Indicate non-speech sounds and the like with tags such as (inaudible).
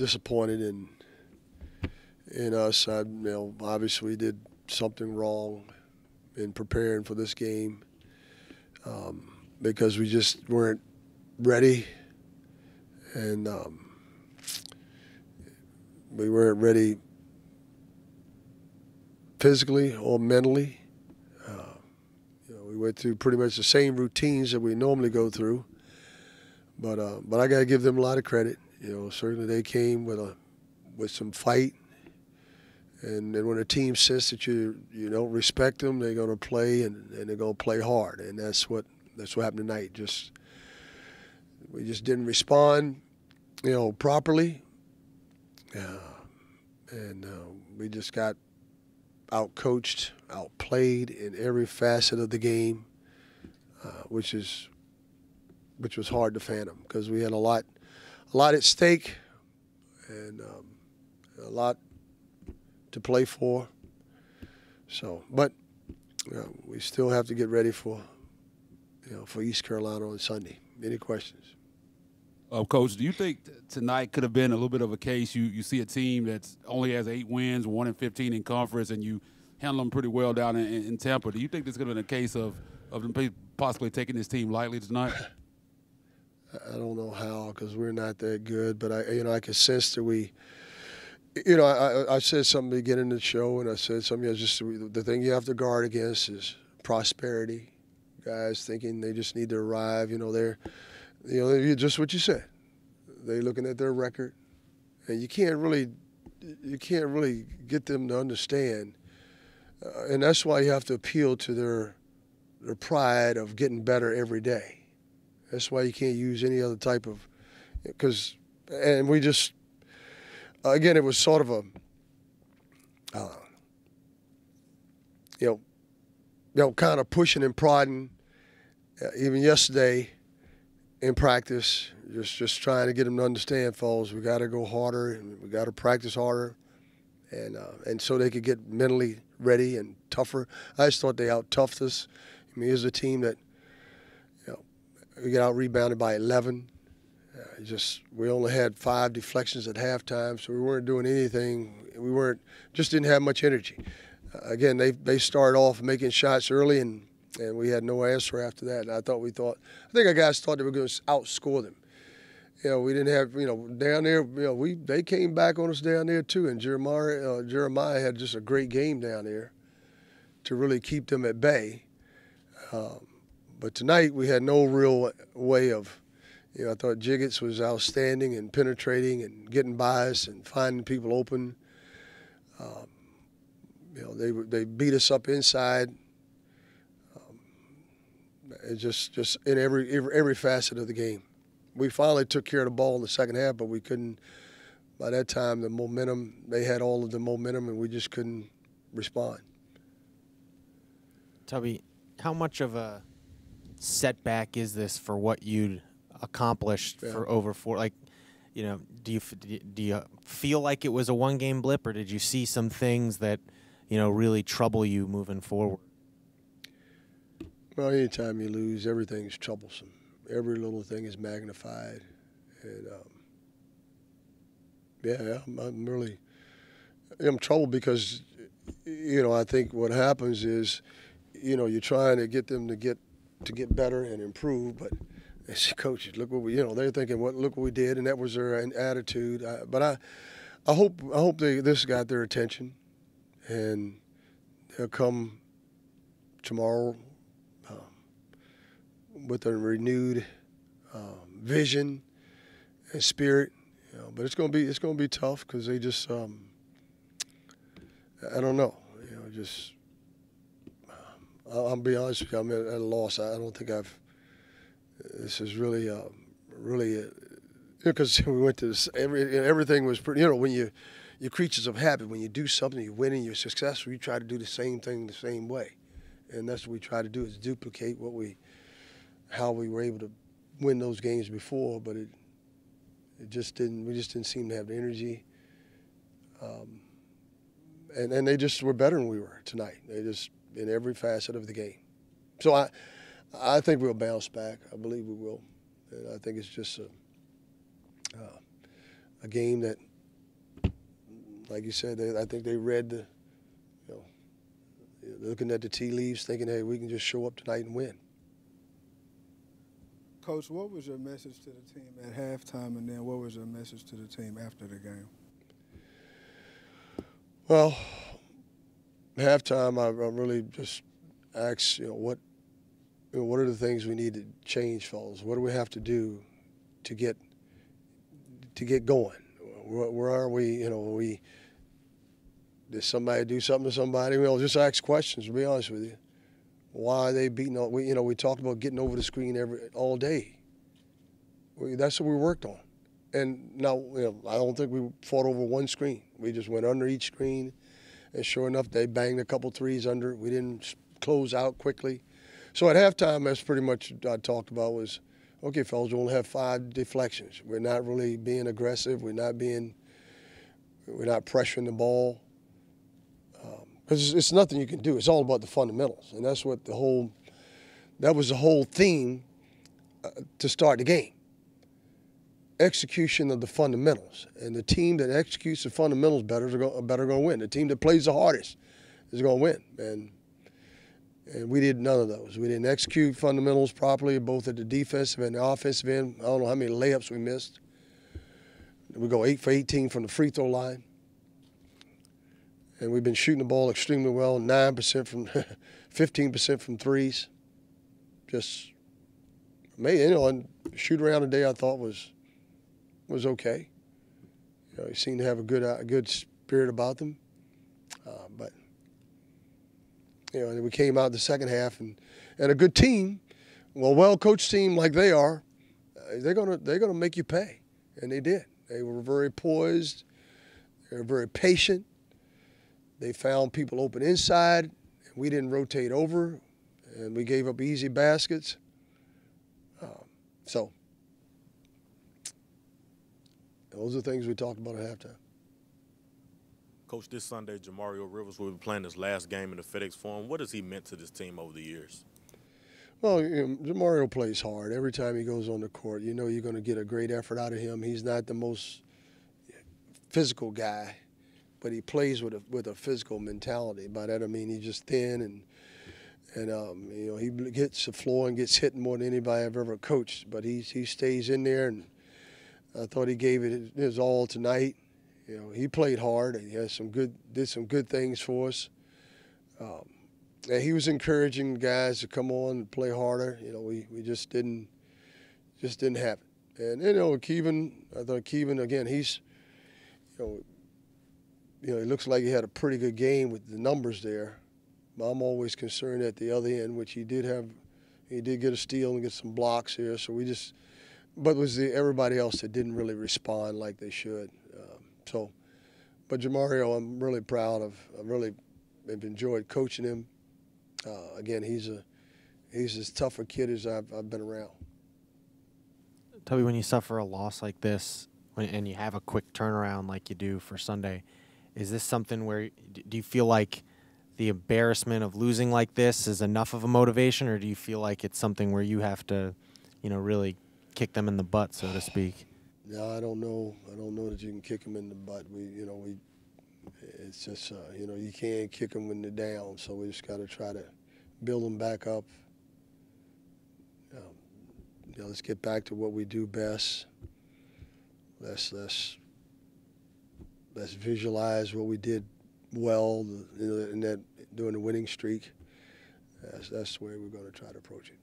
disappointed in in us. I, you know, obviously did something wrong in preparing for this game um, because we just weren't ready, and um, we weren't ready physically or mentally. Uh, you know, we went through pretty much the same routines that we normally go through, but uh, but I got to give them a lot of credit. You know, certainly they came with a with some fight, and, and when a team says that you you don't respect them, they're going to play and, and they're going to play hard, and that's what that's what happened tonight. Just we just didn't respond, you know, properly, uh, and uh, we just got outcoached, outplayed in every facet of the game, uh, which is which was hard to fathom because we had a lot a lot at stake and um, a lot to play for. So, but you know, we still have to get ready for you know for East Carolina on Sunday. Any questions? Uh, Coach, do you think tonight could have been a little bit of a case? You you see a team that's only has eight wins, one in fifteen in conference, and you handle them pretty well down in, in Tampa. Do you think this could have been a case of of them possibly taking this team lightly tonight? (laughs) I don't know how because we're not that good, but I you know I can sense that we. You know, I, I said something beginning the show, and I said something. Know, just the thing you have to guard against is prosperity. Guys thinking they just need to arrive. You know, they're you know, just what you said. They looking at their record, and you can't really, you can't really get them to understand, uh, and that's why you have to appeal to their, their pride of getting better every day. That's why you can't use any other type of, because, and we just, again, it was sort of a, uh, you know, you know, kind of pushing and prodding. Uh, even yesterday, in practice, just just trying to get them to understand, folks. We got to go harder and we got to practice harder, and uh, and so they could get mentally ready and tougher. I just thought they out toughed us. I mean, here's a team that, we get out rebounded by 11. Uh, just we only had five deflections at halftime, so we weren't doing anything. We weren't just didn't have much energy. Uh, again, they they started off making shots early and and we had no answer after that. And I thought we thought, I think our guys thought they were going to outscore them. You know, we didn't have, you know, down there, you know, we they came back on us down there too. And Jeremiah, uh, Jeremiah had just a great game down there to really keep them at bay. Um, but tonight we had no real way of, you know, I thought Jiggetts was outstanding and penetrating and getting by us and finding people open. Um, you know, they they beat us up inside just just in every, every every facet of the game. We finally took care of the ball in the second half, but we couldn't. By that time, the momentum they had all of the momentum, and we just couldn't respond. Tubby, how much of a setback is this for what you'd accomplished yeah. for over four? Like, you know, do you do you feel like it was a one game blip, or did you see some things that you know really trouble you moving forward? Well, anytime you lose, everything's troublesome. Every little thing is magnified, and um, yeah, I'm, I'm really I'm troubled because you know I think what happens is you know you're trying to get them to get to get better and improve, but (laughs) as coaches, look what we you know they're thinking what look what we did, and that was their attitude. I, but I I hope I hope they this got their attention, and they'll come tomorrow with a renewed um, vision and spirit. You know, but it's gonna be it's gonna be tough because they just um, I don't know. You know, just I'll be honest with you. I'm at, at, a loss. I don't think I've. This is really, uh, really, because uh, (laughs) we went to this. Every everything was pretty. You know, when you, you're creatures of habit. When you do something, you win and you're successful. You try to do the same thing the same way, and that's what we try to do is duplicate what we how we were able to win those games before, but it it just didn't. We just didn't seem to have the energy. Um, and and they just were better than we were tonight. They just in every facet of the game. So I I think we'll bounce back. I believe we will. And I think it's just a uh, a game that like you said, they, I think they read the, you know, looking at the tea leaves, thinking, hey, we can just show up tonight and win. Coach, what was your message to the team at halftime, and then what was your message to the team after the game? Well, halftime, I, I really just asked, you know, what, you know, what are the things we need to change, fellas? What do we have to do to get to get going? Where, where are we? You know, we did somebody do something to somebody? Well, just ask questions. To be honest with you, why are they beating? All, we, you know, we talked about getting over the screen every all day. We, that's what we worked on. And now, you know, I don't think we fought over one screen. We just went under each screen, and sure enough, they banged a couple threes under. We didn't close out quickly. So at halftime, that's pretty much I talked about was, okay, fellas, we only have five deflections. We're not really being aggressive. We're not being, we're not pressuring the ball. Because um, it's, it's nothing you can do. It's all about the fundamentals, and that's what the whole, that was the whole theme uh, to start the game execution of the fundamentals. And the team that executes the fundamentals better is going, better going to win. The team that plays the hardest is going to win. And and we did none of those. We didn't execute fundamentals properly, both at the defensive and the offensive end. I don't know how many layups we missed. We go eight for 18 from the free throw line. And we've been shooting the ball extremely well, 9% from (laughs) 15% from threes. Just amazing. You know, and shoot around today I thought was was okay. You know, he seemed to have a good a good spirit about them. Uh, but you know, we came out the second half and and a good team, well, well coached team like they are, uh, they're gonna they're gonna make you pay, and they did. They were very poised. They were very patient. They found people open inside. We didn't rotate over, and we gave up easy baskets. Um, so those are things we talked about at halftime. Coach, this Sunday, Jimario Rivers will be playing his last game in the FedEx Forum. What has he meant to this team over the years? Well, you know, Jamario plays hard. Every time he goes on the court, you know you're going to get a great effort out of him. He's not the most physical guy, but he plays with a with a physical mentality. By that I mean he's just thin and and um, you know he gets the floor and gets hit more than anybody I've ever coached. But he he stays in there and I thought he gave it his all tonight. You know, he played hard. He has some good, did some good things for us. Um, and he was encouraging guys to come on and play harder. You know, we, we just didn't, just didn't have it. And you know, Kevin, I thought Kevin again. He's, you know, you know, he looks like he had a pretty good game with the numbers there. I'm always concerned at the other end, which he did have. He did get a steal and get some blocks here. So we just but was the, everybody else that didn't really respond like they should. Um, so, but Jimario, I'm really proud of. I really have enjoyed coaching him. Uh, again, he's a he's as tough a kid as I've, I've been around. Tubby, when you suffer a loss like this, when, and you have a quick turnaround like you do for Sunday, is this something where do you feel like the embarrassment of losing like this is enough of a motivation, or do you feel like it's something where you have to, you know, really kick them in the butt, so to speak? No, I don't know. I don't know that you can kick them in the butt. We, you know, we. It's just, uh, you know, you can't kick them when they're down. So we just got to try to build them back up. Um, you know, let's get back to what we do best. Let's let's let's visualize what we did well in that during the winning streak. That's that's the way we're going to try to approach it.